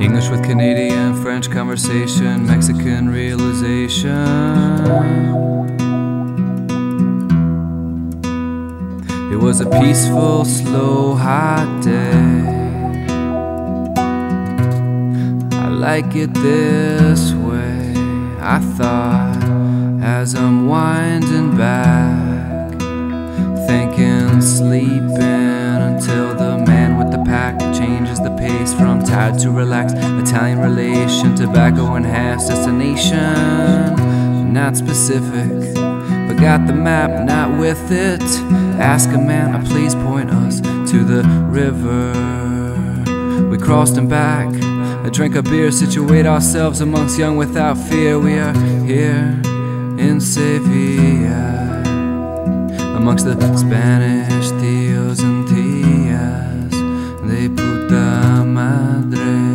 English with Canadian, French conversation, Mexican realization. It was a peaceful, slow, hot day. I like it this way, I thought, as I'm winding back, thinking, sleeping until the man with the pack changes the tired to relax. Italian relation, tobacco and enhanced destination, not specific but got the map not with it. Ask a man, uh, please point us to the river. We crossed and back, I drink a beer, situate ourselves amongst young without fear. We are here in Sevilla, amongst the Spanish